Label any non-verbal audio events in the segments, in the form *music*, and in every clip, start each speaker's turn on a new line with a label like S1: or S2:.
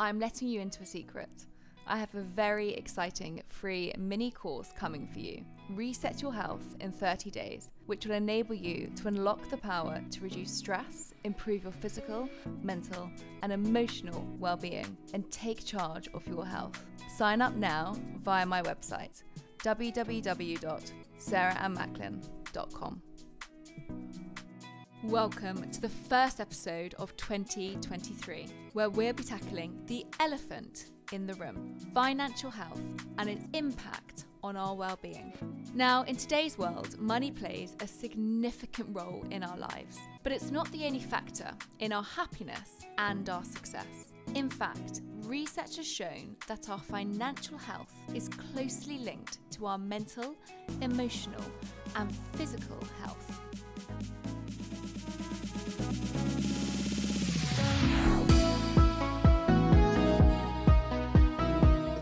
S1: I'm letting you into a secret. I have a very exciting free mini course coming for you. Reset Your Health in 30 days, which will enable you to unlock the power to reduce stress, improve your physical, mental, and emotional well being, and take charge of your health. Sign up now via my website www.sarahannmacklin.com. Welcome to the first episode of 2023, where we'll be tackling the elephant in the room financial health and its impact on our well being. Now, in today's world, money plays a significant role in our lives, but it's not the only factor in our happiness and our success. In fact, research has shown that our financial health is closely linked to our mental, emotional, and physical health.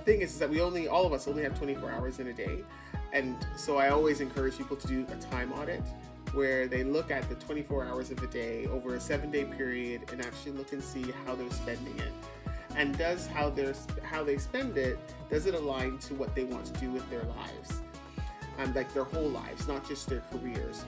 S2: Thing is, is that we only all of us only have 24 hours in a day. And so i always encourage people to do a time audit where they look at the 24 hours of a day over a seven day period and actually look and see how they're spending it. And does how they're how they spend it does it align to what they want to do with their lives? And like their whole lives not just their careers.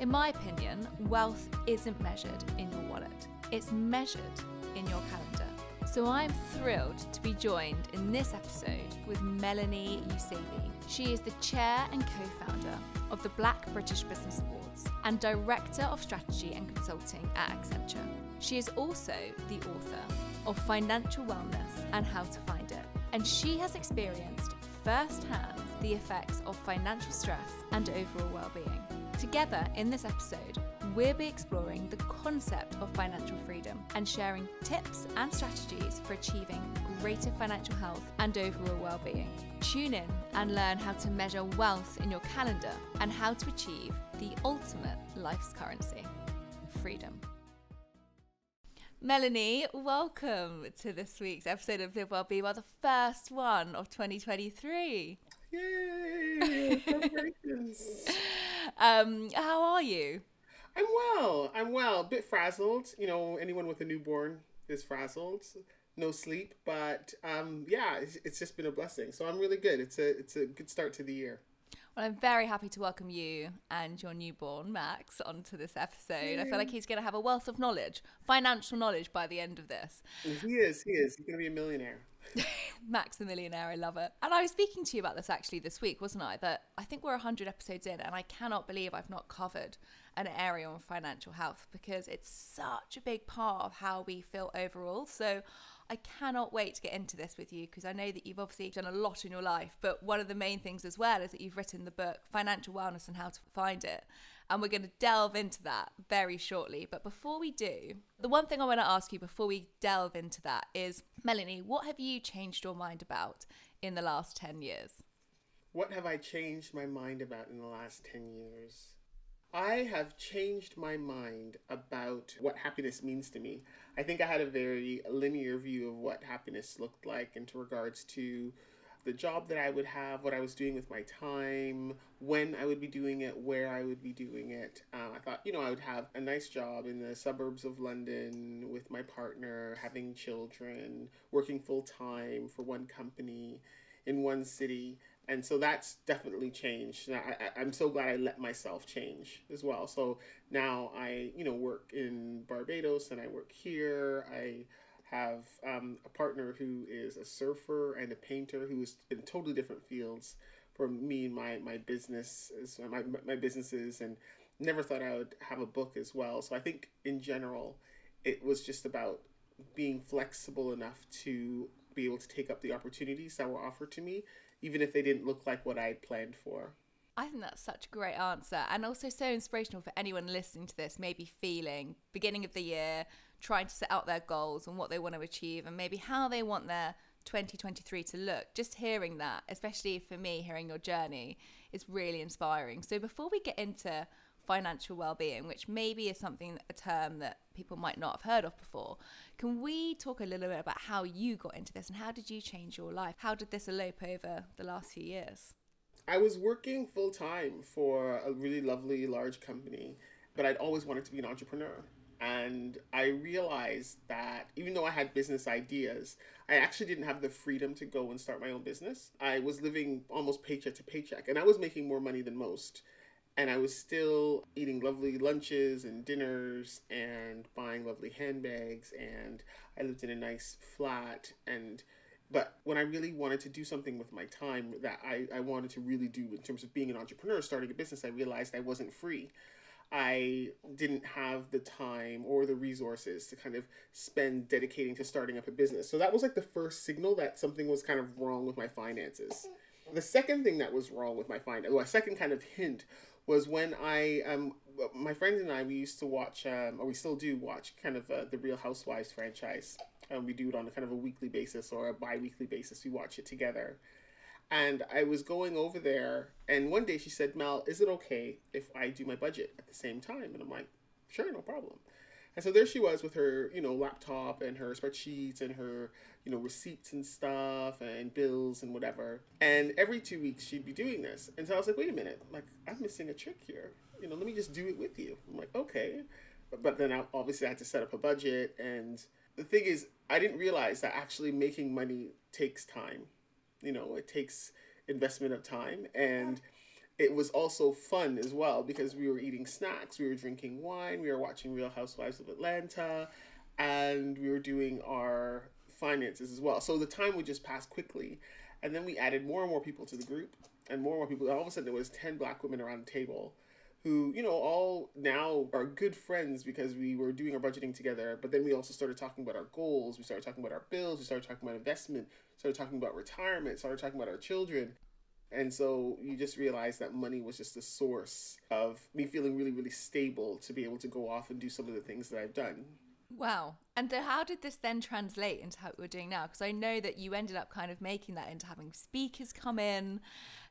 S1: In my opinion, wealth isn't measured in your wallet, it's measured in your calendar. So I'm thrilled to be joined in this episode with Melanie Eusebe. She is the chair and co founder of the Black British Business Awards and director of strategy and consulting at Accenture. She is also the author of Financial Wellness and How to Find It. And she has experienced firsthand the effects of financial stress and overall well-being. Together in this episode, we'll be exploring the concept of financial freedom and sharing tips and strategies for achieving greater financial health and overall well-being. Tune in and learn how to measure wealth in your calendar and how to achieve the ultimate life's currency, freedom. Melanie, welcome to this week's episode of Live Well Be Well, the first one of 2023.
S2: yay *laughs*
S1: Um, how are you?
S2: I'm well. I'm well. A bit frazzled. You know, anyone with a newborn is frazzled. No sleep, but um, yeah, it's, it's just been a blessing. So I'm really good. It's a it's a good start to the year.
S1: Well, I'm very happy to welcome you and your newborn Max onto this episode. I feel like he's going to have a wealth of knowledge, financial knowledge, by the end of this.
S2: He is. He is. He's gonna be a millionaire. *laughs*
S1: Max the Millionaire, I love it. And I was speaking to you about this actually this week, wasn't I? That I think we're 100 episodes in, and I cannot believe I've not covered an area on financial health because it's such a big part of how we feel overall. So I cannot wait to get into this with you because I know that you've obviously done a lot in your life, but one of the main things as well is that you've written the book Financial Wellness and How to Find It. And we're going to delve into that very shortly. But before we do, the one thing I want to ask you before we delve into that is Melanie, what have you changed your mind about in the last 10 years?
S2: What have I changed my mind about in the last 10 years? I have changed my mind about what happiness means to me. I think I had a very linear view of what happiness looked like into regards to the job that I would have, what I was doing with my time, when I would be doing it, where I would be doing it. Um, I thought, you know, I would have a nice job in the suburbs of London with my partner, having children, working full time for one company in one city. And so that's definitely changed. I, I'm so glad I let myself change as well. So now I, you know, work in Barbados and I work here. I have um, a partner who is a surfer and a painter who is in totally different fields from me and my my business my my businesses and never thought I would have a book as well. So I think in general, it was just about being flexible enough to be able to take up the opportunities that were offered to me, even if they didn't look like what I had planned for.
S1: I think that's such a great answer and also so inspirational for anyone listening to this, maybe feeling beginning of the year, trying to set out their goals and what they want to achieve and maybe how they want their 2023 to look. Just hearing that, especially for me, hearing your journey is really inspiring. So before we get into financial well-being, which maybe is something a term that people might not have heard of before, can we talk a little bit about how you got into this and how did you change your life? How did this elope over the last few years?
S2: I was working full time for a really lovely large company, but I'd always wanted to be an entrepreneur. And I realized that even though I had business ideas, I actually didn't have the freedom to go and start my own business. I was living almost paycheck to paycheck, and I was making more money than most. And I was still eating lovely lunches and dinners and buying lovely handbags. And I lived in a nice flat. And but when I really wanted to do something with my time that I, I wanted to really do in terms of being an entrepreneur, starting a business, I realized I wasn't free. I didn't have the time or the resources to kind of spend dedicating to starting up a business. So that was like the first signal that something was kind of wrong with my finances. The second thing that was wrong with my finances, well, a second kind of hint was when I, um, my friends and I, we used to watch, um, or we still do watch, kind of uh, the Real Housewives franchise. And we do it on a kind of a weekly basis or a bi weekly basis. We watch it together. And I was going over there, and one day she said, Mel, is it okay if I do my budget at the same time? And I'm like, sure, no problem. And so there she was with her, you know, laptop and her spreadsheets and her, you know, receipts and stuff and bills and whatever. And every two weeks she'd be doing this. And so I was like, wait a minute, like I'm missing a trick here. You know, let me just do it with you. I'm like, okay. But, then I, obviously I had to set up a budget. And the thing is, I didn't realize that actually making money takes time you know it takes investment of time and it was also fun as well because we were eating snacks we were drinking wine we were watching real housewives of atlanta and we were doing our finances as well so the time would just pass quickly and then we added more and more people to the group and more and more people all of a sudden there was 10 black women around the table who you know all now are good friends because we were doing our budgeting together but then we also started talking about our goals we started talking about our bills we started talking about investment started talking about retirement, started talking about our children. And so you just realize that money was just the source of me feeling really, really stable to be able to go off and do some of the things that I've done.
S1: Wow. And so, how did this then translate into how we're doing now? Because I know that you ended up kind of making that into having speakers come in.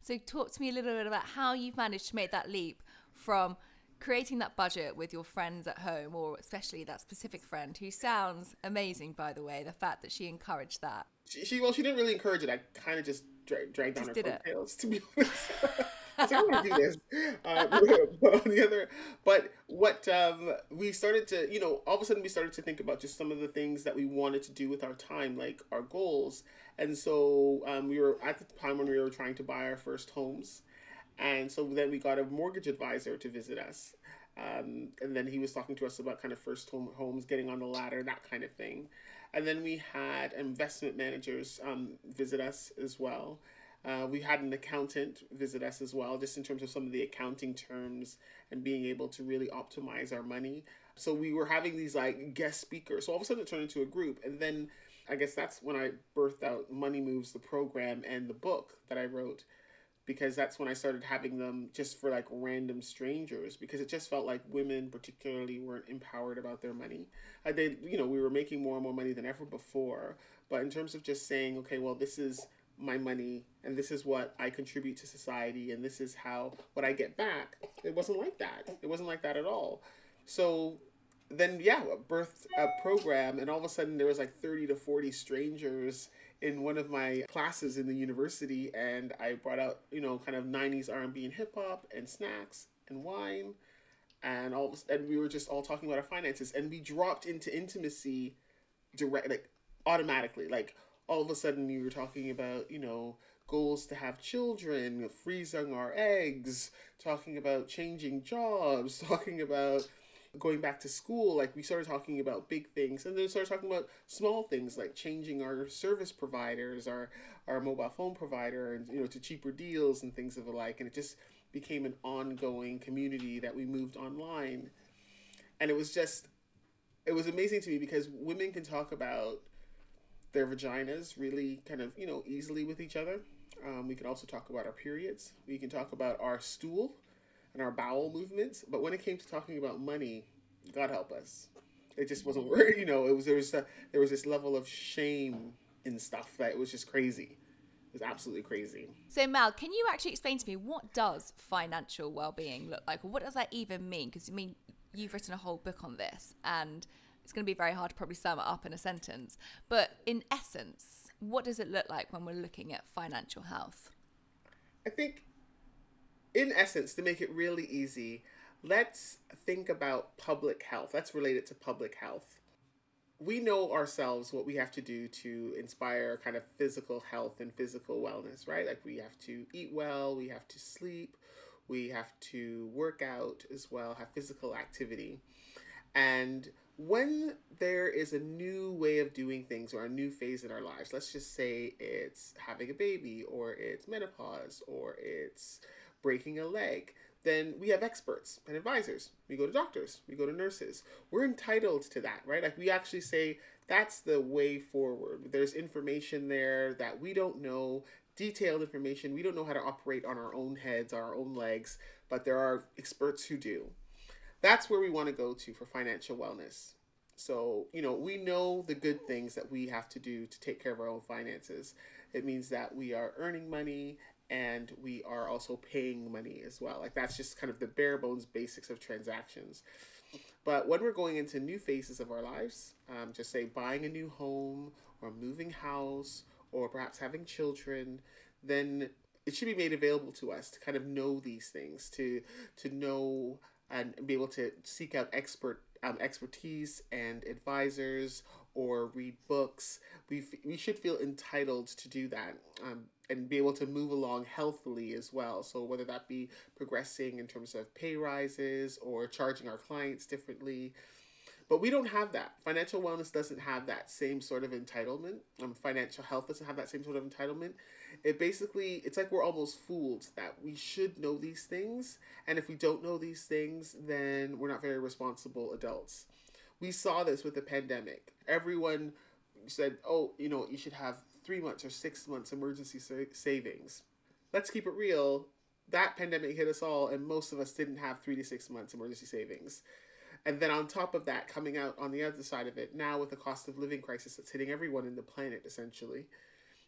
S1: So talk to me a little bit about how you've managed to make that leap from creating that budget with your friends at home, or especially that specific friend who sounds amazing, by the way, the fact that she encouraged that.
S2: She, she well, she didn't really encourage it. I kind of just dra- dragged down just her coattails, to be *laughs* honest. I am gonna do this. Uh, *laughs* but on the other, but what um, we started to, you know, all of a sudden we started to think about just some of the things that we wanted to do with our time, like our goals. And so um, we were at the time when we were trying to buy our first homes. And so then we got a mortgage advisor to visit us. Um, and then he was talking to us about kind of first home homes, getting on the ladder, that kind of thing. And then we had investment managers um, visit us as well. Uh, we had an accountant visit us as well, just in terms of some of the accounting terms and being able to really optimize our money. So we were having these like guest speakers. So all of a sudden it turned into a group. And then I guess that's when I birthed out Money Moves, the program, and the book that I wrote because that's when I started having them just for like random strangers because it just felt like women particularly weren't empowered about their money. Uh, they, you know, we were making more and more money than ever before, but in terms of just saying, okay, well, this is my money and this is what I contribute to society and this is how what I get back. It wasn't like that. It wasn't like that at all. So then yeah, birthed a program and all of a sudden there was like 30 to 40 strangers in one of my classes in the university and I brought out, you know, kind of 90s R&B and hip hop and snacks and wine and all and we were just all talking about our finances and we dropped into intimacy direct like automatically like all of a sudden you were talking about, you know, goals to have children, freezing our eggs, talking about changing jobs, *laughs* talking about going back to school, like we started talking about big things, and then started talking about small things like changing our service providers, our our mobile phone provider, and you know to cheaper deals and things of the like, and it just became an ongoing community that we moved online, and it was just it was amazing to me because women can talk about their vaginas really kind of you know easily with each other. Um, we can also talk about our periods. We can talk about our stool and our bowel movements. But when it came to talking about money, God help us, it just wasn't. *laughs* You know, it was there was a, there was this level of shame and stuff that it was just crazy. It was absolutely crazy.
S1: So Mel, can you actually explain to me what does financial well-being look like, what does that even mean? Because I mean, you've written a whole book on this, and it's going to be very hard to probably sum it up in a sentence. But in essence, what does it look like when we're looking at financial health?
S2: I think in essence, to make it really easy, let's think about public health. Let's relate it to public health. We know ourselves what we have to do to inspire kind of physical health and physical wellness, right? Like we have to eat well, we have to sleep, we have to work out as well, have physical activity. And when there is a new way of doing things or a new phase in our lives, let's just say it's having a baby or it's menopause or it's breaking a leg, then we have experts and advisors. We go to doctors, we go to nurses. We're entitled to that, right? Like we actually say that's the way forward. There's information there that we don't know, detailed information. We don't know how to operate on our own heads, our own legs, but there are experts who do. That's where we want to go to for financial wellness. So, you know, we know the good things that we have to do to take care of our own finances. It means that we are earning money and we are also paying money as well. Like that's just kind of the bare bones basics of transactions. But when we're going into new phases of our lives, um, just say buying a new home or moving house or perhaps having children, then it should be made available to us to kind of know these things, to to know and be able to seek out expert um, expertise and advisors or read books. We, we should feel entitled to do that um, and be able to move along healthily as well. So, whether that be progressing in terms of pay rises or charging our clients differently. But we don't have that. Financial wellness doesn't have that same sort of entitlement. Um, financial health doesn't have that same sort of entitlement. It basically, it's like we're almost fooled that we should know these things. And if we don't know these things, then we're not very responsible adults. We saw this with the pandemic. Everyone said, oh, you know, you should have three months or six months emergency sa- savings. Let's keep it real. That pandemic hit us all, and most of us didn't have three to six months emergency savings. And then on top of that, coming out on the other side of it, now with the cost of living crisis that's hitting everyone in the planet essentially,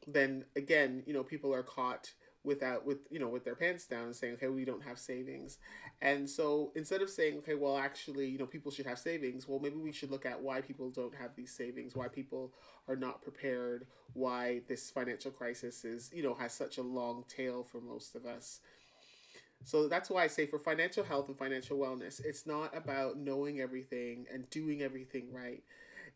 S2: then again, you know, people are caught without with you know with their pants down and saying okay we don't have savings. And so instead of saying okay well actually you know people should have savings well maybe we should look at why people don't have these savings why people are not prepared why this financial crisis is you know has such a long tail for most of us. So that's why I say for financial health and financial wellness, it's not about knowing everything and doing everything right.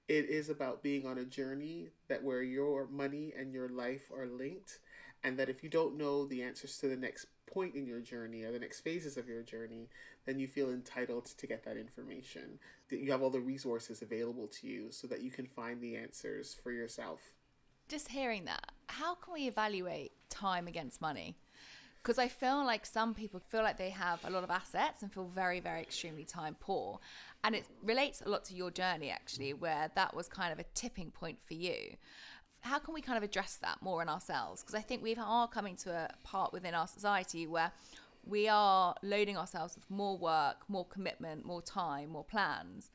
S2: It is about being on a journey that where your money and your life are linked and that if you don't know the answers to the next point in your journey or the next phases of your journey, then you feel entitled to get that information. That you have all the resources available to you so that you can find the answers for yourself.
S1: Just hearing that, how can we evaluate time against money? Because I feel like some people feel like they have a lot of assets and feel very, very extremely time poor. And it relates a lot to your journey, actually, where that was kind of a tipping point for you how can we kind of address that more in ourselves? Because I think we are coming to a part within our society where we are loading ourselves with more work, more commitment, more time, more plans.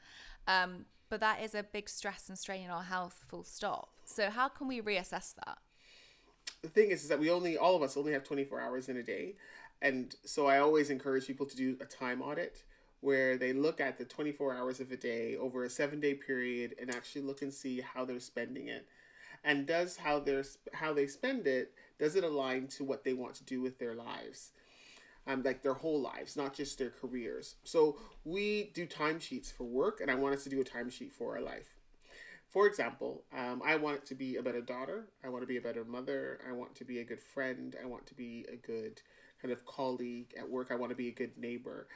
S1: Um, but that is a big stress and strain in our health, full stop. So, how can we reassess that?
S2: The thing is, is that we only, all of us only have 24 hours in a day. And so I always encourage people to do a time audit where they look at the 24 hours of a day over a seven day period and actually look and see how they're spending it and does how they're how they spend it does it align to what they want to do with their lives? Um, like their whole lives not just their careers. So we do timesheets for work and i want us to do a timesheet for our life. For example um, i want it to be a better daughter i want to be a better mother i want to be a good friend i want to be a good kind of colleague at work i want to be a good neighbor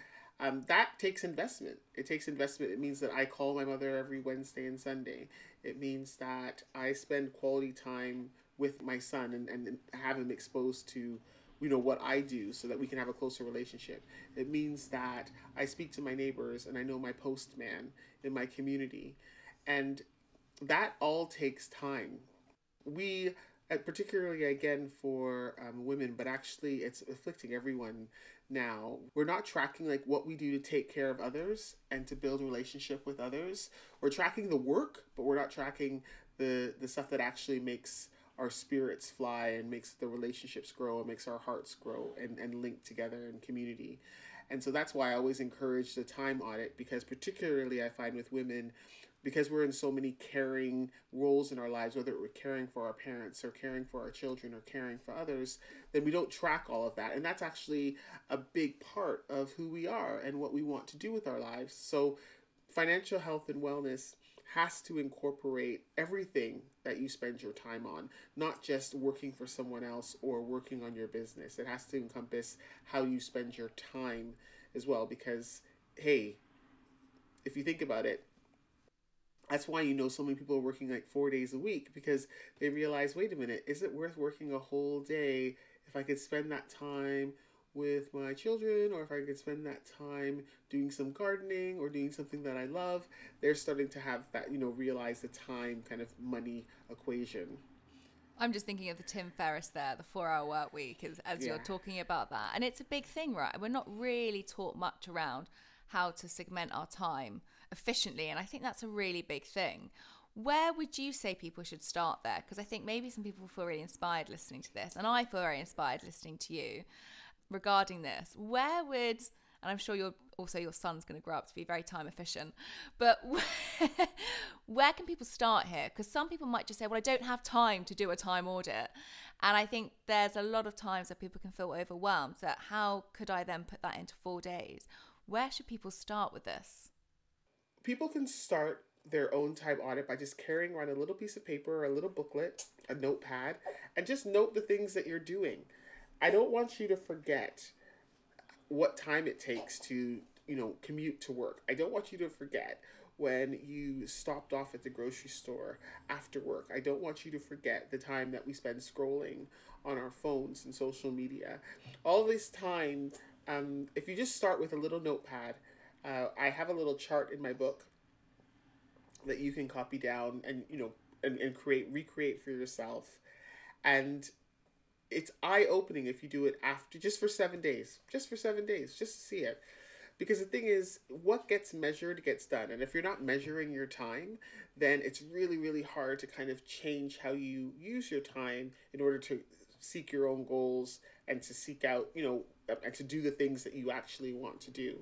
S2: um, that takes investment. It takes investment. It means that I call my mother every Wednesday and Sunday. It means that I spend quality time with my son and, and have him exposed to you know what I do so that we can have a closer relationship. It means that I speak to my neighbors and I know my postman in my community. And that all takes time. We uh, particularly again for um, women, but actually it's afflicting everyone now. We're not tracking like what we do to take care of others and to build relationship with others. We're tracking the work, but we're not tracking the the stuff that actually makes our spirits fly and makes the relationships grow and makes our hearts grow and, and link together in community. And so that's why I always encourage the time audit because particularly I find with women because we're in so many caring roles in our lives, whether we're caring for our parents or caring for our children or caring for others, then we don't track all of that. And that's actually a big part of who we are and what we want to do with our lives. So, financial health and wellness has to incorporate everything that you spend your time on, not just working for someone else or working on your business. It has to encompass how you spend your time as well, because, hey, if you think about it, that's why you know so many people are working like four days a week because they realize wait a minute, is it worth working a whole day if I could spend that time with my children or if I could spend that time doing some gardening or doing something that I love? They're starting to have that, you know, realize the time kind of money equation.
S1: I'm just thinking of the Tim Ferriss there, the four hour work week, as, as yeah. you're talking about that. And it's a big thing, right? We're not really taught much around how to segment our time efficiently. And I think that's a really big thing. Where would you say people should start there? Because I think maybe some people feel really inspired listening to this, and I feel very inspired listening to you regarding this. Where would, and I'm sure you're also your son's going to grow up to be very time efficient, but where, *laughs* where can people start here? Because some people might just say, well, I don't have time to do a time audit. And I think there's a lot of times that people can feel overwhelmed that how could I then put that into four days? Where should people start with this?
S2: People can start their own time audit by just carrying around a little piece of paper or a little booklet, a notepad, and just note the things that you're doing. I don't want you to forget what time it takes to, you know, commute to work. I don't want you to forget when you stopped off at the grocery store after work. I don't want you to forget the time that we spend scrolling on our phones and social media. All this time, um, if you just start with a little notepad uh, I have a little chart in my book that you can copy down and you know and, and create recreate for yourself. And it's eye opening if you do it after just for seven days just for seven days just to see it. Because the thing is what gets measured gets done. And if you're not measuring your time then it's really really hard to kind of change how you use your time in order to seek your own goals and to seek out you know and to do the things that you actually want to do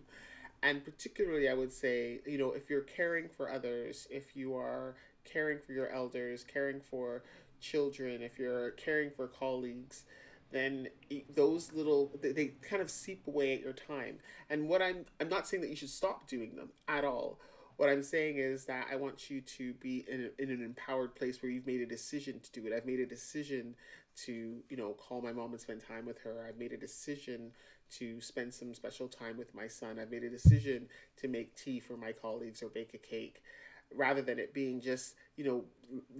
S2: and particularly i would say you know if you're caring for others if you are caring for your elders caring for children if you're caring for colleagues then those little they kind of seep away at your time. And what i'm i'm not saying that you should stop doing them at all. What i'm saying is that i want you to be in, a, in an empowered place where you've made a decision to do it. I've made a decision to you know call my mom and spend time with her. I've made a decision to spend some special time with my son. I've made a decision to make tea for my colleagues or bake a cake rather than it being just you know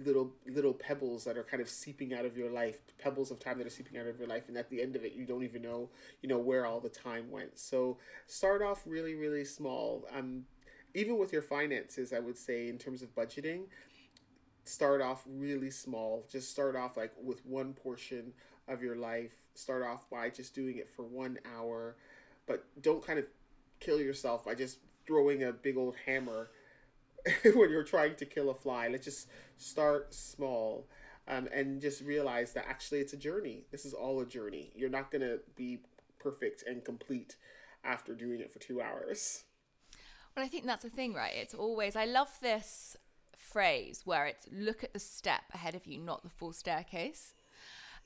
S2: little little pebbles that are kind of seeping out of your life pebbles of time that are seeping out of your life and at the end of it you don't even know you know where all the time went. So start off really really small. Um even with your finances i would say in terms of budgeting start off really small. Just start off like with one portion of your life. Start off by just doing it for one hour, but don't kind of kill yourself by just throwing a big old hammer *laughs* when you're trying to kill a fly. Let's just start small um, and just realize that actually it's a journey. This is all a journey. You're not going to be perfect and complete after doing it for two hours.
S1: Well, I think that's the thing, right? It's always, I love this phrase where it's look at the step ahead of you, not the full staircase.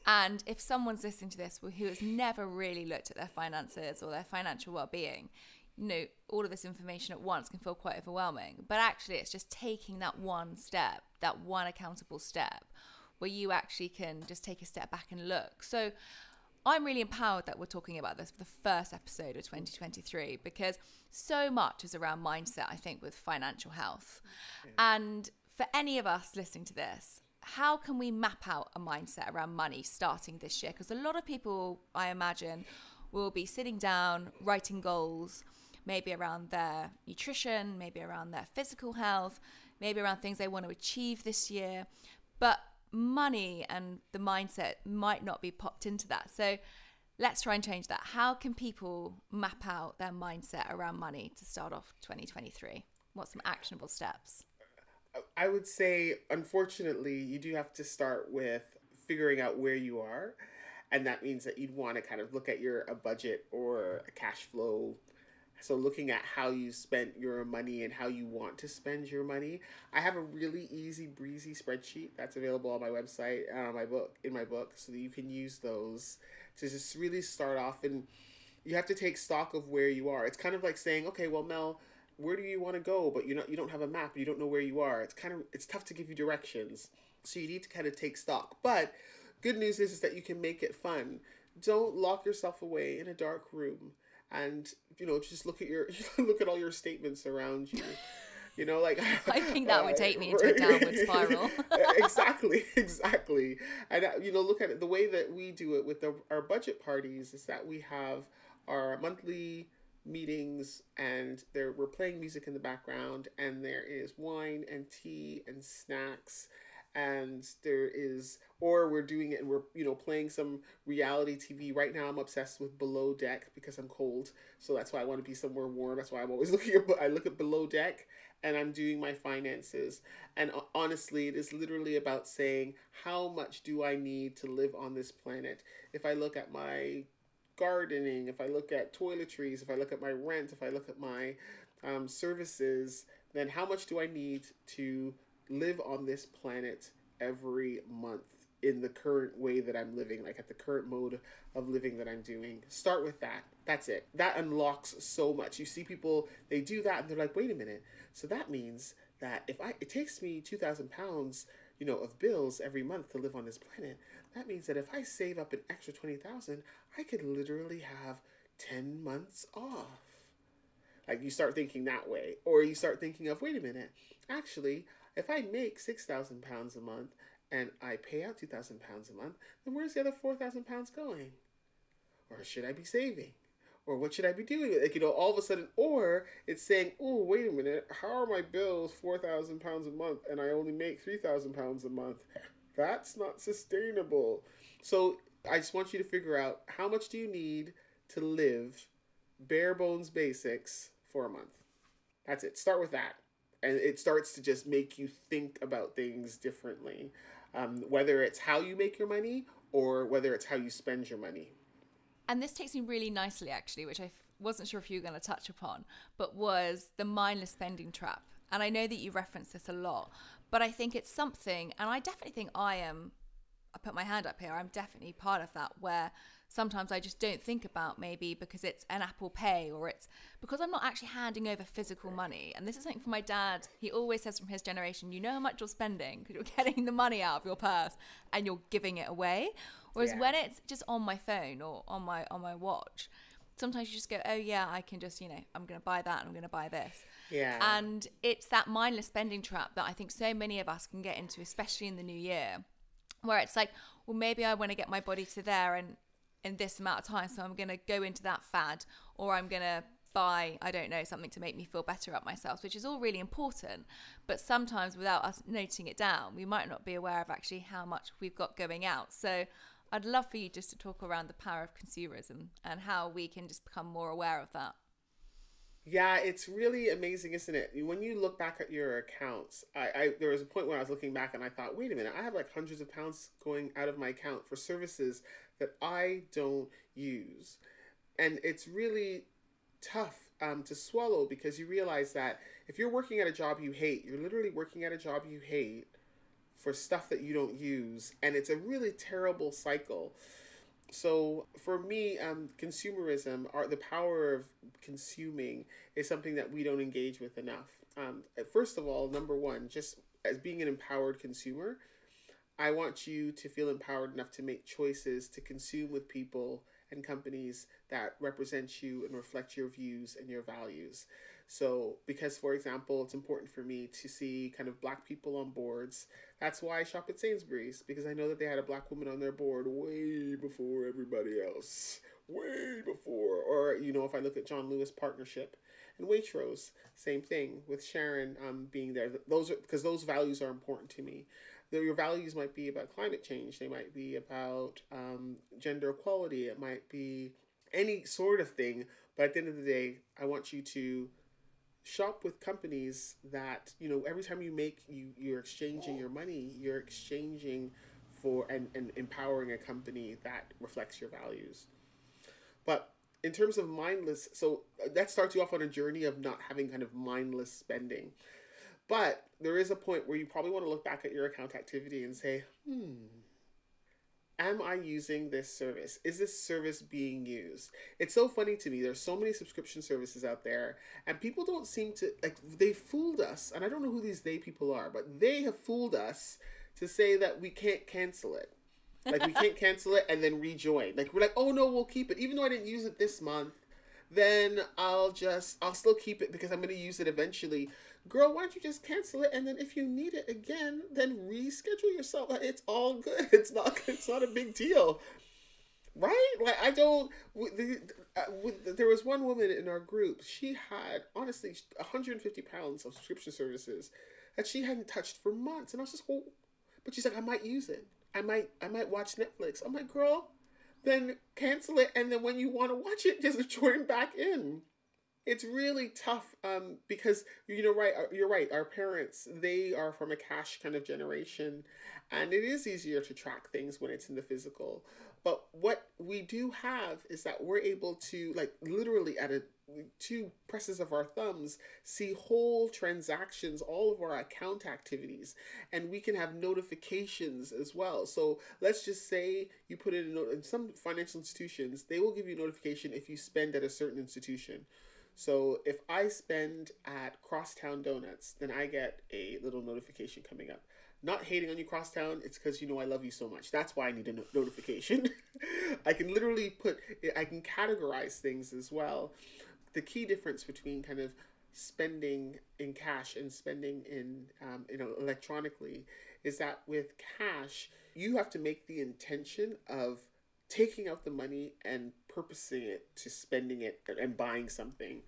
S1: And if someone's listening to this who has never really looked at their finances or their financial well being, you know, all of this information at once can feel quite overwhelming. But actually, it's just taking that one step, that one accountable step, where you actually can just take a step back and look. So, I'm really empowered that we're talking about this for the first episode of 2023 because so much is around mindset, I think, with financial health. Yeah. And for any of us listening to this, how can we map out a mindset around money starting this year? Because a lot of people, I imagine, will be sitting down, writing goals, maybe around their nutrition, maybe around their physical health, maybe around things they want to achieve this year. But money and the mindset might not be popped into that. So let's try and change that. How can people map out their mindset around money to start off 2023? What's some actionable steps?
S2: I would say, unfortunately, you do have to start with figuring out where you are. And that means that you'd want to kind of look at your a budget or a cash flow So, looking at how you spent your money and how you want to spend your money, I have a really easy, breezy spreadsheet that's available on my website, uh, my book, in my book, so that you can use those to just really start off. And you have to take stock of where you are. It's kind of like saying, okay, well, Mel, where do you want to go? But you're not, you don't have a map. You don't know where you are. It's kind of, it's tough to give you directions. So you need to kind of take stock. But good news is, is that you can make it fun. Don't lock yourself away in a dark room and you know just look at your *laughs* look at all your statements around you you know like *laughs*
S1: i *laughs* think that would take me into a downward spiral
S2: exactly exactly and uh, you know look at it the way that we do it with the, our budget parties is that we have our monthly meetings and there we're playing music in the background and there is wine and tea and snacks and there is or we're doing it and we're you know playing some reality tv right now i'm obsessed with below deck because i'm cold so that's why i want to be somewhere warm. That's why i'm always *laughs* looking at i look at below deck and i'm doing my finances. And honestly it is literally about saying how much do i need to live on this planet? If i look at my gardening if i look at toiletries if i look at my rent if i look at my um, services then how much do i need to live on this planet every month in the current way that I'm living, like at the current mode of living that I'm doing. Start with that. That's it. That unlocks so much. You see people, they do that and they're like, wait a minute. So that means that if I, it takes me 2,000 pounds, you know, of bills every month to live on this planet, that means that if I save up an extra 20,000, I could literally have 10 months off. Like you start thinking that way. Or you start thinking of, wait a minute, actually, if I make six thousand pounds a month and I pay out two thousand pounds a month, then where's the other four thousand pounds going? Or should I be saving? Or what should I be doing? Like you know, all of a sudden, or it's saying, "Oh, wait a minute, how are my bills four thousand pounds a month and I only make three thousand pounds a month? That's not sustainable." So I just want you to figure out how much do you need to live bare bones basics for a month. That's it. Start with that and it starts to just make you think about things differently um, whether it's how you make your money or whether it's how you spend your money
S1: and this takes me really nicely actually which i wasn't sure if you were going to touch upon but was the mindless spending trap and i know that you reference this a lot but i think it's something and i definitely think i am i put my hand up here i'm definitely part of that where sometimes I just don't think about maybe because it's an Apple Pay or it's because I'm not actually handing over physical money. And this is something for my dad. He always says from his generation, you know how much you're spending because you're *laughs* getting the money out of your purse and you're giving it away. Whereas yeah. when it's just on my phone or on my on my watch, sometimes you just go, oh yeah, I can just you know I'm going to buy that and I'm going to buy this.
S2: Yeah.
S1: And it's that mindless spending trap that I think so many of us can get into, especially in the new year, where it's like, well maybe I want to get my body to there and in this amount of time. So I'm going to go into that fad or I'm going to buy, I don't know, something to make me feel better about myself, which is all really important. But sometimes without us noting it down, we might not be aware of actually how much we've got going out. So I'd love for you just to talk around the power of consumerism and how we can just become more aware of that.
S2: Yeah, it's really amazing, isn't it? When you look back at your accounts, I, I there was a point where I was looking back and I thought, wait a minute, I have like hundreds of pounds going out of my account for services that I don't use. And it's really tough um, to swallow because you realize that if you're working at a job you hate, you're literally working at a job you hate for stuff that you don't use. And it's a really terrible cycle. So for me, um, consumerism, or the power of consuming, is something that we don't engage with enough. Um, first of all, number one, just as being an empowered consumer, I want you to feel empowered enough to make choices to consume with people and companies that represent you and reflect your views and your values. So, because for example, it's important for me to see kind of black people on boards. That's why I shop at Sainsbury's because I know that they had a black woman on their board way before everybody else. Way before. Or, you know, if I look at John Lewis Partnership and Waitrose, same thing with Sharon um, being there. Those are because those values are important to me your values might be about climate change. They might be about um, gender equality. It might be any sort of thing. But at the end of the day, I want you to shop with companies that you know every time you make you you're exchanging your money you're exchanging for and, and empowering a company that reflects your values but in terms of mindless, so uh, that starts you off on a journey of not having kind of mindless spending. But there is a point where you probably want to look back at your account activity and say, hmm, am I using this service? Is this service being used? It's so funny to me. There's so many subscription services out there, and people don't seem to like they fooled us. And I don't know who these they people are, but they have fooled us to say that we can't cancel it. Like we can't *laughs* cancel it and then rejoin. Like we're like, oh no, we'll keep it, even though I didn't use it this month. Then I'll just I'll still keep it because I'm going to use it eventually girl, why don't you just cancel it? And then if you need it again, then reschedule yourself. Like, It's all good. *laughs* It's not. It's not a big deal, right? Like I don't. The, uh, with, there was one woman in our group. She had honestly 150 pounds of subscription services that she hadn't touched for months, and I was just, oh. But she's like, I might use it. I might. I might watch Netflix. I'm like, girl, then cancel it, and then when you want to watch it, just *laughs* join back in it's really tough um, because you know right uh, you're right our parents they are from a cash kind of generation and it is easier to track things when it's in the physical. But what we do have is that we're able to like literally at a two presses of our thumbs see whole transactions all of our account activities and we can have notifications as well. So let's just say you put in, a note in some financial institutions they will give you a notification if you spend at a certain institution so if I spend at Crosstown Donuts, then I get a little notification coming up. Not hating on you, Crosstown. It's because you know I love you so much. That's why I need a no- notification. *laughs* I can literally put, I can categorize things as well. The key difference between kind of spending in cash and spending in, um, you know, electronically is that with cash, you have to make the intention of taking out the money and purposing it to spending it and buying something.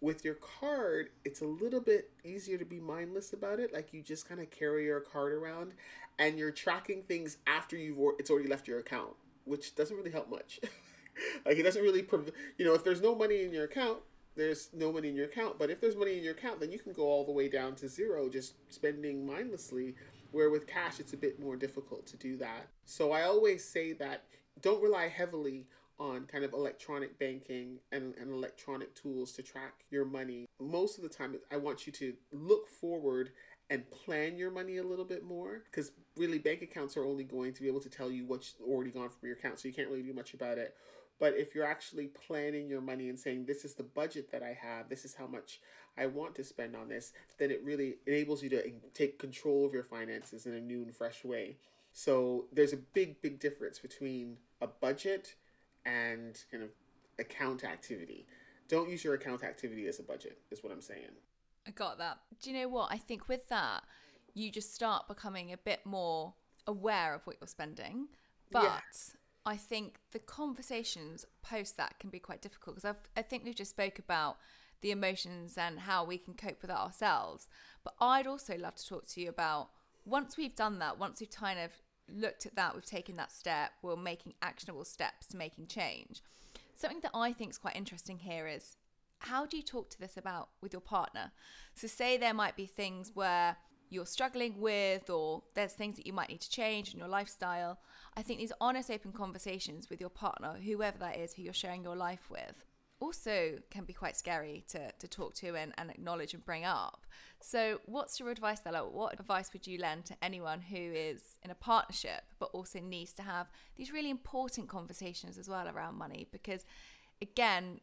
S2: With your card, it's a little bit easier to be mindless about it. Like you just kind of carry your card around and you're tracking things after you've it's already left your account, which doesn't really help much. *laughs* like it doesn't really, prov- you know, if there's no money in your account, there's no money in your account. But if there's money in your account, then you can go all the way down to zero just spending mindlessly. Where with cash, it's a bit more difficult to do that. So I always say that don't rely heavily on kind of electronic banking and, and electronic tools to track your money. Most of the time, I want you to look forward and plan your money a little bit more because really bank accounts are only going to be able to tell you what's already gone from your account, so you can't really do much about it. But if you're actually planning your money and saying, this is the budget that I have, this is how much I want to spend on this, then it really enables you to take control of your finances in a new and fresh way. So there's a big, big difference between a budget and kind of account activity. Don't use your account activity as a budget, is what I'm saying.
S1: I got that. Do you know what? I think with that, you just start becoming a bit more aware of what you're spending. But yeah. I think the conversations post that can be quite difficult because I think we've just spoke about the emotions and how we can cope with that ourselves. But I'd also love to talk to you about once we've done that, once we've kind of looked at that, we've taken that step, we're making actionable steps to making change. Something that I think is quite interesting here is how do you talk to this about with your partner? So, say there might be things where you're struggling with, or there's things that you might need to change in your lifestyle. I think these honest, open conversations with your partner, whoever that is who you're sharing your life with, also can be quite scary to, to talk to and, and acknowledge and bring up. So, what's your advice there? What advice would you lend to anyone who is in a partnership but also needs to have these really important conversations as well around money? Because, again,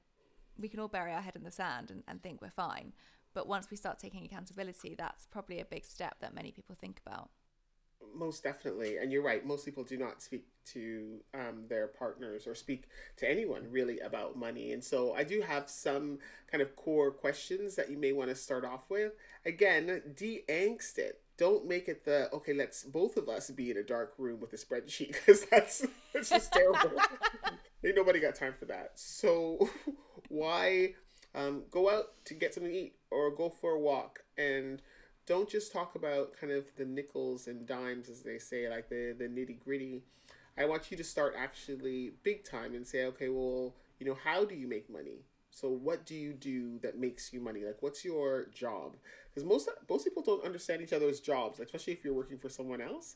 S1: we can all bury our head in the sand and, and think we're fine. But once we start taking accountability, that's probably a big step that many people think about
S2: most definitely. And you're right most people do not speak to um, their partners or speak to anyone really about money. And so i do have some kind of core questions that you may want to start off with. Again de-angst it. Don't make it the okay let's both of us be in a dark room with a spreadsheet *laughs* because that's that's just terrible. *laughs* Ain't nobody got time for that. So *laughs* why um, go out to get something to eat or go for a walk and don't just talk about kind of the nickels and dimes as they say like the the nitty gritty i want you to start actually big time and say okay well you know how do you make money? So what do you do that makes you money? Like what's your job? Because most most people don't understand each other's jobs especially if you're working for someone else.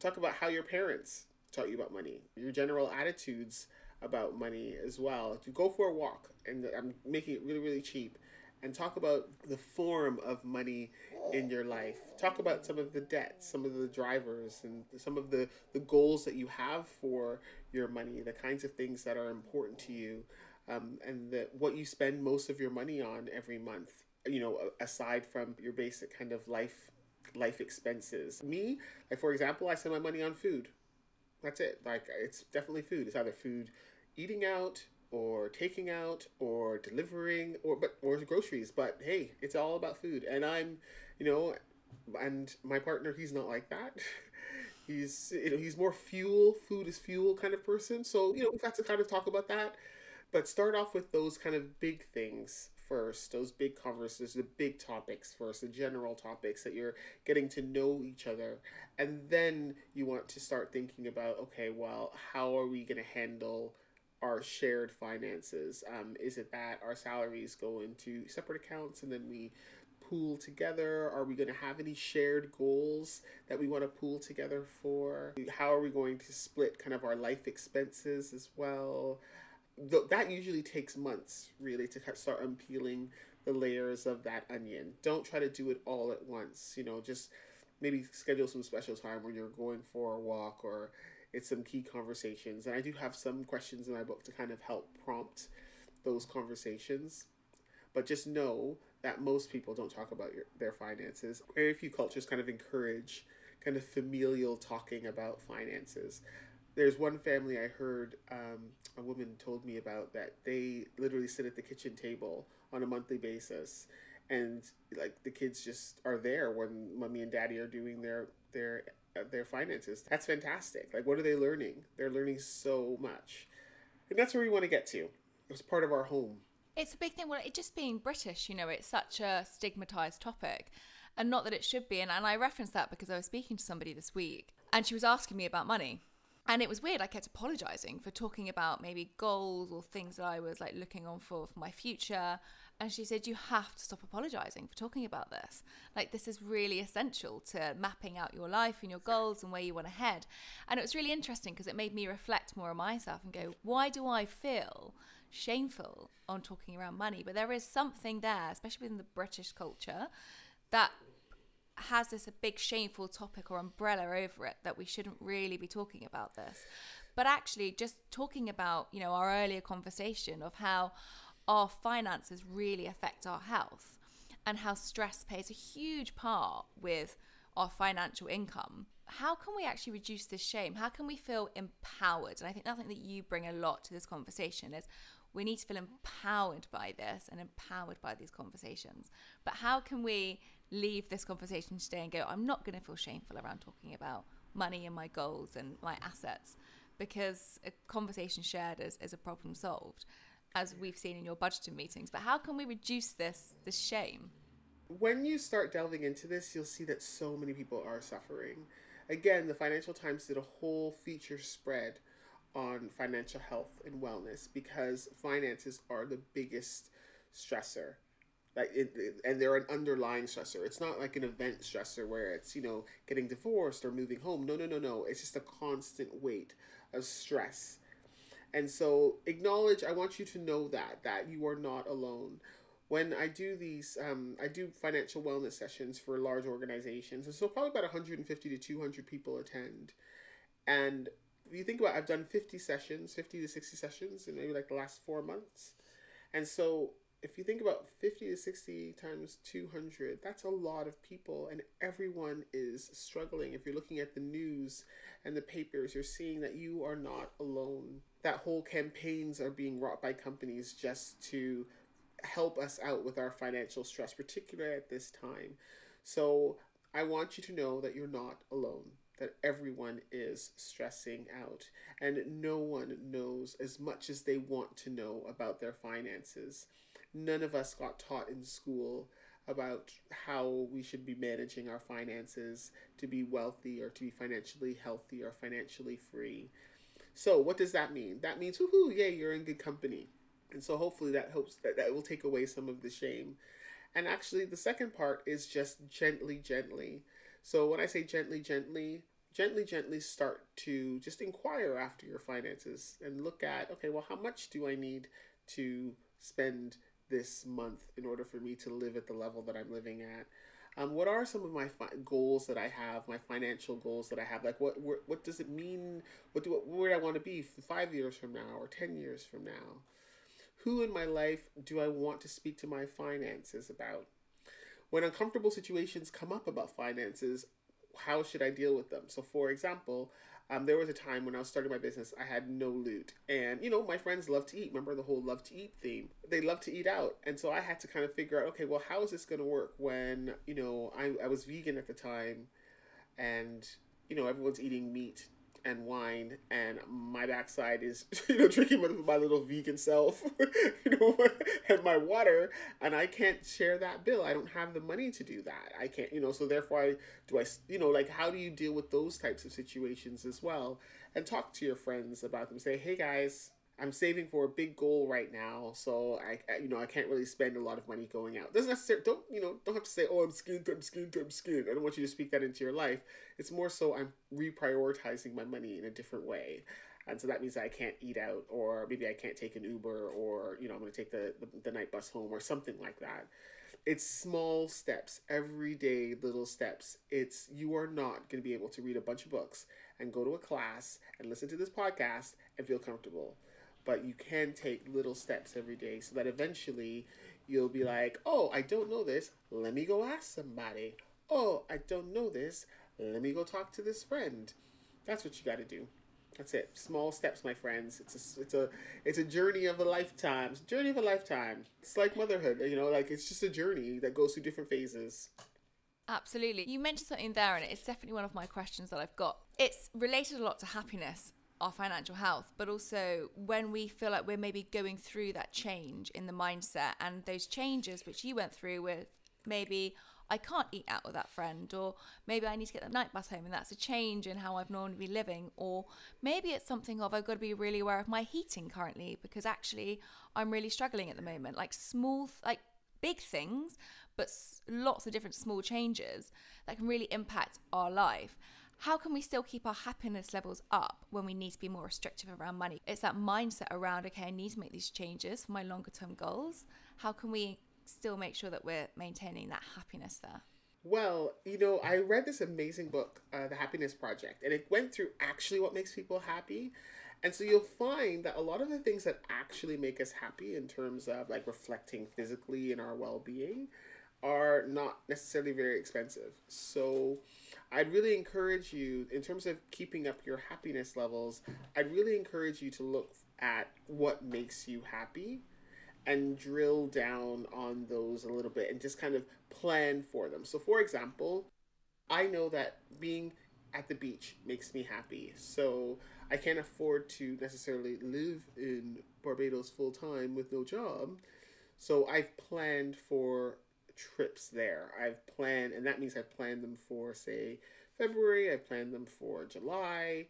S2: Talk about how your parents taught you about money your general attitudes about money as well. To go for a walk, and I'm making it really, really cheap, and talk about the form of money in your life. Talk about some of the debts, some of the drivers, and some of the, the goals that you have for your money, the kinds of things that are important to you, um, and the, what you spend most of your money on every month. You know, aside from your basic kind of life life expenses. Me, like for example, I spend my money on food. That's it. Like it's definitely food. It's either food eating out or taking out or delivering or but or groceries. But hey, it's all about food. And I'm, you know, and my partner, he's not like that. *laughs* he's you know he's more fuel, food is fuel kind of person. So you know we've got to kind of talk about that. But start off with those kind of big things first, those big conversations, the big topics first, the general topics that you're getting to know each other. And then you want to start thinking about, okay, well, how are we going to handle our shared finances? Um, is it that our salaries go into separate accounts and then we pool together? Are we going to have any shared goals that we want to pool together for? How are we going to split kind of our life expenses as well? Th- that usually takes months really to start unpeeling the layers of that onion. Don't try to do it all at once. You know, just maybe schedule some special time when you're going for a walk or it's some key conversations. And I do have some questions in my book to kind of help prompt those conversations. But just know that most people don't talk about your, their finances. Very few cultures kind of encourage kind of familial talking about finances. There's one family I heard um, a woman told me about that they literally sit at the kitchen table on a monthly basis and like the kids just are there when mommy and daddy are doing their their their finances. That's fantastic. Like, what are they learning? They're learning so much. And that's where we want to get to. It's part of our home.
S1: It's a big thing. Well, it just being British, you know, it's such a stigmatized topic. And not that it should be. And, and I referenced that because I was speaking to somebody this week and she was asking me about money. And it was weird. I kept apologizing for talking about maybe goals or things that I was like looking on for for my future. And she said, You have to stop apologizing for talking about this. Like, this is really essential to mapping out your life and your goals and where you want to head. And it was really interesting because it made me reflect more on myself and go, Why do I feel shameful on talking around money? But there is something there, especially within the British culture, that has this a big shameful topic or umbrella over it that we shouldn't really be talking about this but actually just talking about you know our earlier conversation of how our finances really affect our health and how stress plays a huge part with our financial income. How can we actually reduce this shame? How can we feel empowered? And I think that's something that you bring a lot to this conversation is we need to feel empowered by this and empowered by these conversations. But how can we leave this conversation today and go, I'm not going to feel shameful around talking about money and my goals and my assets because a conversation shared is, is a problem solved as we've seen in your budgeting meetings. But how can we reduce this this shame?
S2: When you start delving into this, you'll see that so many people are suffering. Again, the Financial Times did a whole feature spread on financial health and wellness because finances are the biggest stressor like it, and they're an underlying stressor it's not like an event stressor where it's you know getting divorced or moving home no no no no it's just a constant weight of stress and so acknowledge, I want you to know that, that you are not alone. When I do these, um, I do financial wellness sessions for large organizations. And so probably about 150 to 200 people attend. And you think about I've done 50 sessions, 50 to 60 sessions in maybe like the last four months. And so if you think about 50 to 60 times 200, that's a lot of people, and everyone is struggling. If you're looking at the news and the papers, you're seeing that you are not alone. That whole campaigns are being wrought by companies just to help us out with our financial stress, particularly at this time. So I want you to know that you're not alone that everyone is stressing out and no one knows as much as they want to know about their finances none of us got taught in school about how we should be managing our finances to be wealthy or to be financially healthy or financially free. So, what does that mean? That means, woohoo, yay, you're in good company. And so, hopefully, that hopes that, that will take away some of the shame. And actually, the second part is just gently, gently. So, when I say gently, gently, gently, gently start to just inquire after your finances and look at, okay, well, how much do I need to spend this month in order for me to live at the level that I'm living at? Um, what are some of my fi- goals that I have, my financial goals that I have? Like, what what, what does it mean? What do where do I want to be five years from now or ten years from now? Who in my life do I want to speak to my finances about? When uncomfortable situations come up about finances, how should I deal with them? So, for example, um, there was a time when I was starting my business, I had no loot. And, you know, my friends love to eat. Remember the whole love to eat theme? They love to eat out. And so I had to kind of figure out, okay, well, how is this going to work when, you know, I, I was vegan at the time and, you know, everyone's eating meat and wine, and my backside is *laughs* you know drinking with my little vegan self, *laughs* you know, *laughs* and my water, and I can't share that bill. I don't have the money to do that. I can't, you know. So therefore, I do I, you know, like how do you deal with those types of situations as well, and talk to your friends about them. Say, hey guys, I'm saving for a big goal right now, so I, I, you know I can't really spend a lot of money going out. Doesn't necessarily don't you know don't have to say oh I'm skinned I'm skinned I'm skinned. I don't want you to speak that into your life. It's more so I'm reprioritizing my money in a different way, and so that means I can't eat out, or maybe I can't take an Uber, or you know I'm going to take the, the the night bus home, or something like that. It's small steps, everyday little steps. It's you are not going to be able to read a bunch of books and go to a class and listen to this podcast and feel comfortable but you can take little steps every day so that eventually you'll be like, oh, I don't know this. Let me go ask somebody. Oh, I don't know this. Let me go talk to this friend. That's what you got to do. That's it. Small steps, my friends. It's a, it's a it's a journey of a lifetime. It's a journey of a lifetime. It's like motherhood, you know, like it's just a journey that goes through different phases.
S1: Absolutely. You mentioned something there, and it's definitely one of my questions that I've got. It's related a lot to happiness our financial health, but also when we feel like we're maybe going through that change in the mindset and those changes which you went through with maybe I can't eat out with that friend, or maybe I need to get the night bus home and that's a change in how I've normally been living, or maybe it's something of I've got to be really aware of my heating currently because actually I'm really struggling at the moment. Like small, like big things, but lots of different small changes that can really impact our life how can we still keep our happiness levels up when we need to be more restrictive around money? It's that mindset around, okay, I need to make these changes for my longer term goals. How can we still make sure that we're maintaining that happiness there?
S2: Well, you know, I read this amazing book, uh, The Happiness Project, and it went through actually what makes people happy. And so you'll find that a lot of the things that actually make us happy in terms of like reflecting physically in our well being are not necessarily very expensive. So I'd really encourage you, in terms of keeping up your happiness levels, I'd really encourage you to look at what makes you happy and drill down on those a little bit and just kind of plan for them. So, for example, I know that being at the beach makes me happy. So, I can't afford to necessarily live in Barbados full time with no job. So, I've planned for trips there. I've planned, and that means I've planned them for, say, February, I've planned them for July,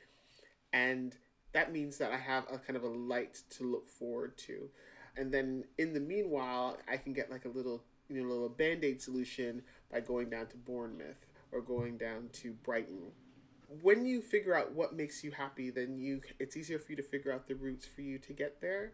S2: and that means that I have a kind of a light to look forward to. And then in the meanwhile, I can get like a little, you know, little band aid solution by going down to Bournemouth or going down to Brighton. When you figure out what makes you happy, then you it's easier for you to figure out the routes for you to get there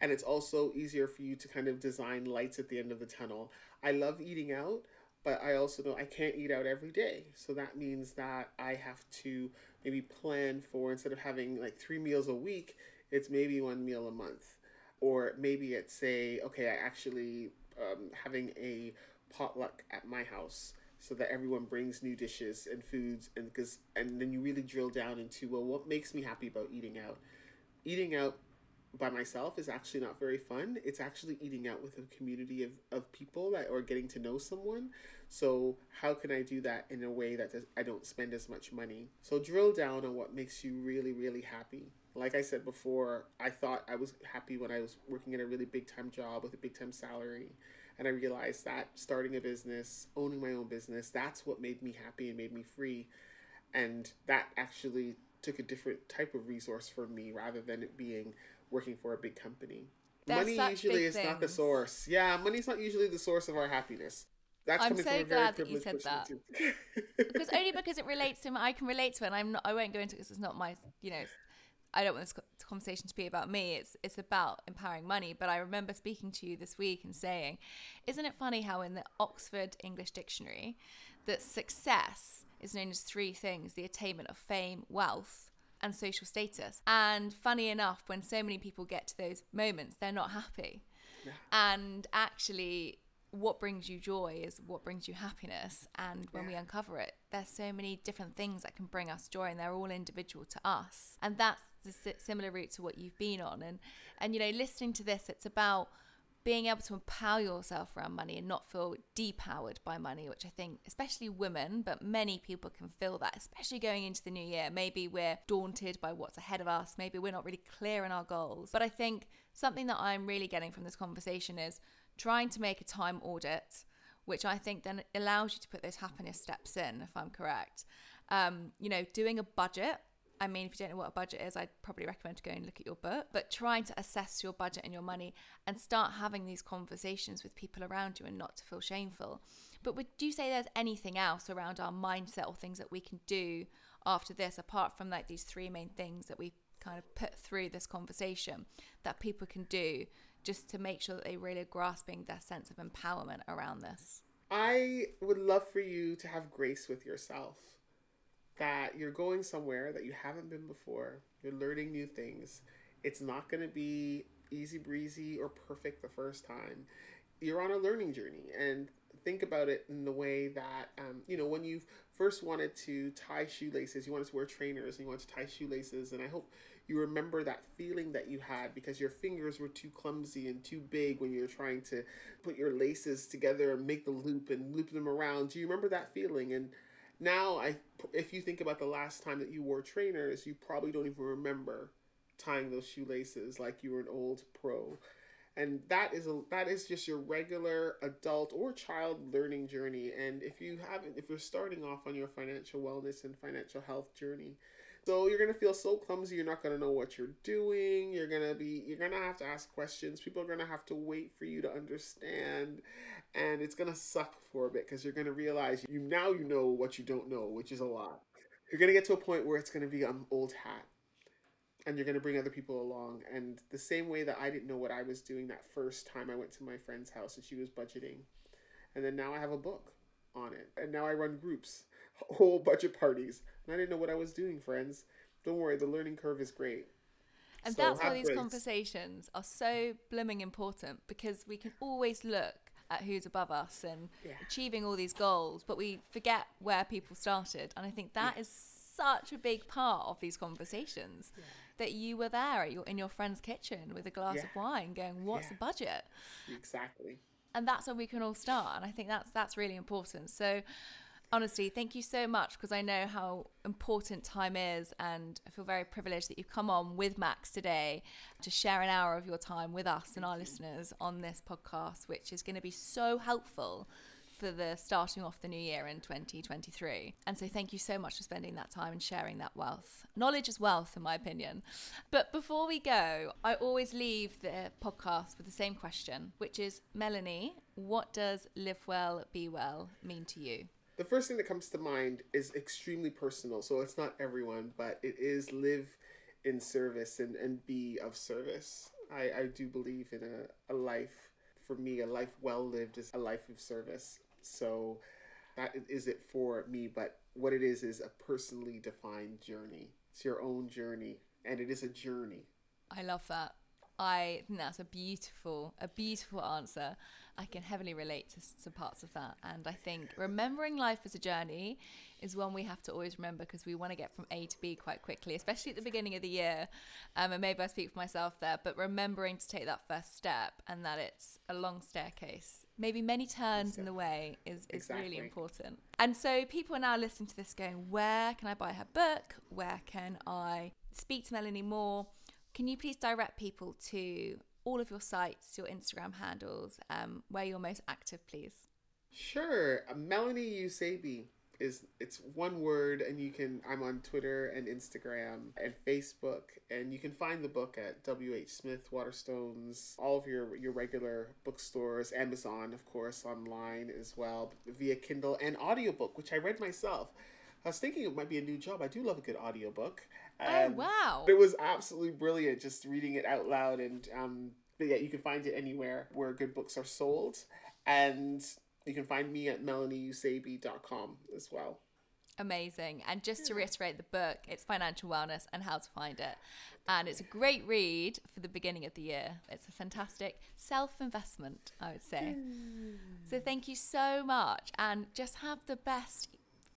S2: and it's also easier for you to kind of design lights at the end of the tunnel. I love eating out, but I also know I can't eat out every day. So that means that I have to maybe plan for instead of having like three meals a week, it's maybe one meal a month. Or maybe it's say, okay, I actually um, having a potluck at my house so that everyone brings new dishes and foods and because and then you really drill down into well what makes me happy about eating out eating out by myself is actually not very fun. It's actually eating out with a community of, of people that or getting to know someone. So how can I do that in a way that does, I don't spend as much money? So drill down on what makes you really really happy. Like I said before, I thought I was happy when I was working at a really big time job with a big time salary. And I realized that starting a business, owning my own business, that's what made me happy and made me free. And that actually took a different type of resource for me rather than it being working for a big company. money usually is things. not the source. Yeah, money's not usually the source of our happiness. That's
S1: I'm
S2: coming
S1: so
S2: from a very
S1: glad that you said that. *laughs* because only because it relates to me, I can relate to it. And I'm not. I won't go into it because it's not my. You know, I don't want this conversation to be about me. It's it's about empowering money. But I remember speaking to you this week and saying, isn't it funny how in the Oxford English Dictionary that success is known as three things: the attainment of fame, wealth, and social status. And funny enough, when so many people get to those moments, they're not happy. And actually, what brings you joy is what brings you happiness. And when we uncover it, there's so many different things that can bring us joy, and they're all individual to us. And that's the similar route to what you've been on. And and you know, listening to this, it's about being able to empower yourself around money and not feel depowered by money, which I think, especially women, but many people can feel that, especially going into the new year. Maybe we're daunted by what's ahead of us. Maybe we're not really clear in our goals. But I think something that I'm really getting from this conversation is trying to make a time audit, which I think then allows you to put those happiness steps in, if I'm correct. Um, you know, doing a budget. I mean, if you don't know what a budget is, I'd probably recommend to go and look at your book. But trying to assess your budget and your money and start having these conversations with people around you and not to feel shameful. But would you say there's anything else around our mindset or things that we can do after this, apart from like these three main things that we kind of put through this conversation that people can do just to make sure that they really are grasping their sense of empowerment around this?
S2: I would love for you to have grace with yourself. That you're going somewhere that you haven't been before. You're learning new things. It's not going to be easy breezy or perfect the first time. You're on a learning journey and think about it in the way that, um, you know, when you first wanted to tie shoelaces, you wanted to wear trainers and you wanted to tie shoelaces. And I hope you remember that feeling that you had because your fingers were too clumsy and too big when you were trying to put your laces together and make the loop and loop them around. Do you remember that feeling? And now, I, if you think about the last time that you wore trainers, you probably don't even remember tying those shoelaces like you were an old pro. And that is a that is just your regular adult or child learning journey. And if you haven't, if you're starting off on your financial wellness and financial health journey, so you're gonna feel so clumsy. You're not gonna know what you're doing. You're gonna be. You're gonna have to ask questions. People are gonna have to wait for you to understand, and it's gonna suck for a bit because you're gonna realize you now you know what you don't know, which is a lot. You're gonna get to a point where it's gonna be an old hat, and you're gonna bring other people along. And the same way that I didn't know what I was doing that first time I went to my friend's house and she was budgeting, and then now I have a book on it, and now I run groups, *laughs* whole budget parties, and I didn't know what I was doing, friends. Don't worry, the learning curve is great.
S1: And
S2: So
S1: that's why these
S2: grace.
S1: conversations are so blooming important because we can always look at who's above us and
S2: Yeah.
S1: achieving all these goals, but we forget where people started. And I think that is such a big part of these conversations that you were there at your, in your friend's kitchen with a glass
S2: Yeah.
S1: of wine going, What's
S2: Yeah.
S1: the budget?
S2: Exactly.
S1: and that's where we can all start and i think that's that's really important so honestly thank you so much because i know how important time is and i feel very privileged that you've come on with max today to share an hour of your time with us and our listeners on this podcast which is going to be so helpful for the starting off the new year in 2023. And so thank you so much for spending that time and sharing that wealth. Knowledge is wealth, in my opinion. But before we go, I always leave the podcast with the same question, which is Melanie, what does live well, be well mean to you?
S2: The first thing that comes to mind is extremely personal. So it's not everyone, but it is live in service and, and be of service. I, I do believe in a, a life, for me, a life well lived is a life of service. So that is it for me. But what it is is a personally defined journey. It's your own journey, and it is a journey.
S1: I love that. I think that's a beautiful, a beautiful answer. I can heavily relate to some parts of that. And I think remembering life as a journey is one we have to always remember because we want to get from A to B quite quickly, especially at the beginning of the year. Um, and maybe I speak for myself there, but remembering to take that first step and that it's a long staircase, maybe many turns in the way is, is really important. And so people are now listening to this going, where can I buy her book? Where can I speak to Melanie more? Can you please direct people to all of your sites, your Instagram handles, um, where you're most active, please?
S2: Sure, uh, Melanie Eusebe is it's one word and you can I'm on Twitter and Instagram and Facebook and you can find the book at WH Smith Waterstones. All of your your regular bookstores Amazon of course online as well via Kindle and audiobook which I read myself. I was thinking it might be a new job. I do love a good audiobook
S1: oh wow
S2: it was absolutely brilliant just reading it out loud and um but yeah you can find it anywhere where good books are sold and you can find me at melanieeusebe.com as well.
S1: Amazing. And just to reiterate the book, it's Financial Wellness and How to Find It. And it's a great read for the beginning of the year. It's a fantastic self investment, I would say. So thank you so much. And just have the best